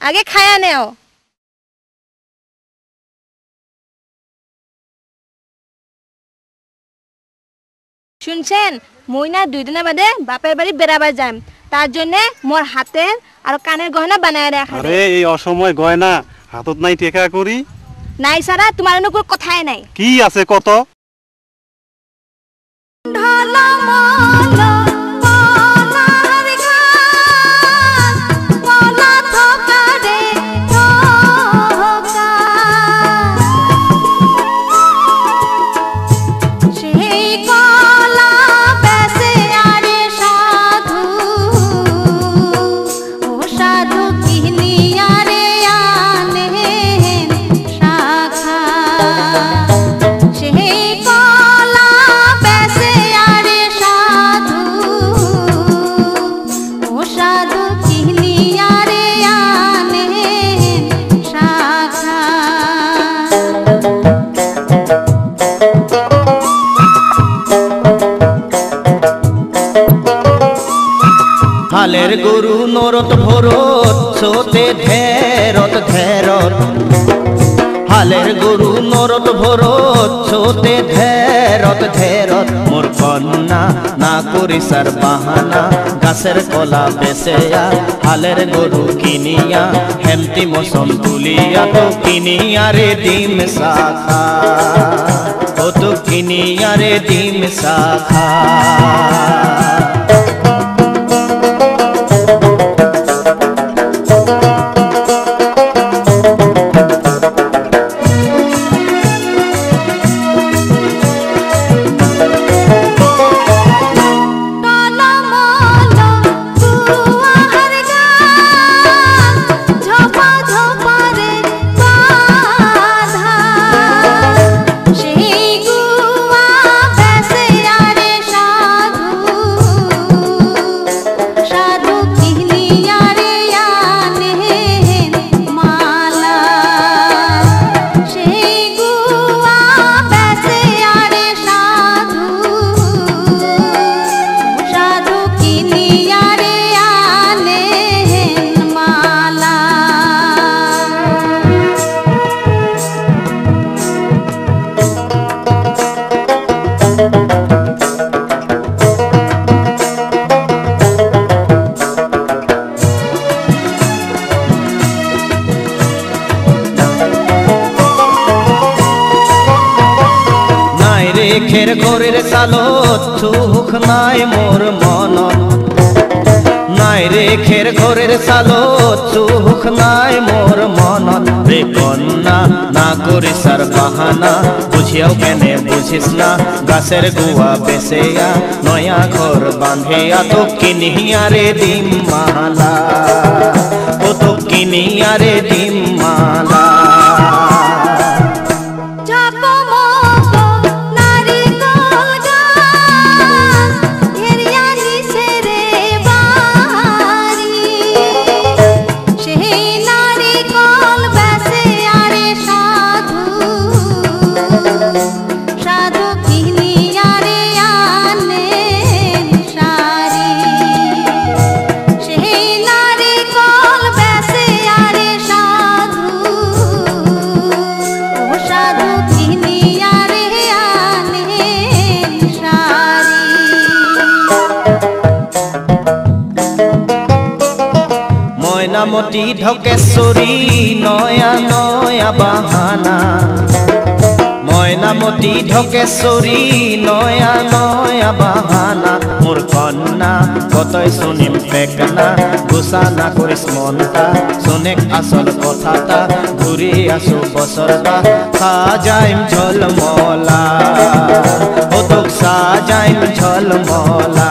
আগে খায়া নেও। শুনছেন? মই না দুই দিনের বাদে বাপের বাড়ি বেড়াবার যাম। তার জন্য মোর হাতের আর কানের গহনা বানায় রাখা আরে এই অসময় গয়না হাতত নাই টেকা করি নাই সারা তোমার অনুকূল কথাই নাই। কি আছে কত? সেই হালের গরু নরত ভরত সোতে ধেরত ধেরত হালের গরু নরত ভরত সোতে ধেরত ধেরত মোর কন্যা না করি সার বাহানা, গাছের কলা বেসেয়া হালের গরু কিনিয়া, হেমতি মৌসম তুলিয়া তো কিনিয়া রে ডিম শাখা। ও তো কিনিয়া রে ডিম শাখা। রেখের ঘরের চালত সুখ নাই মোর মনত নাই রেখের ঘরের চালত সুখ নাই মোর মনত রে কন্যা, না করি সার বাহানা, বুঝিয়াও কেনে বুঝিস না, গাছের গুয়া বেসেয়া নয়া ঘর বাঁধিয়া তো কিনিয়া রে ডিম মালা। ও তো কিনিয়া রে ডিম ময়নামতি ঢকেশ্বরী নয়া নয়া বাহানা। ময়নামতি ঢকেশ্বরী নয়া নয়া বাহানা। মোর কন্যা, কতই শুনিম পেকনা ঘোষণা করিস মনটা শুনেক আসল কথাটা। ঘুরি আসো বছরটা, সাজাইম ঝলমলা। ও তোক সাজাইম ঝলমলা।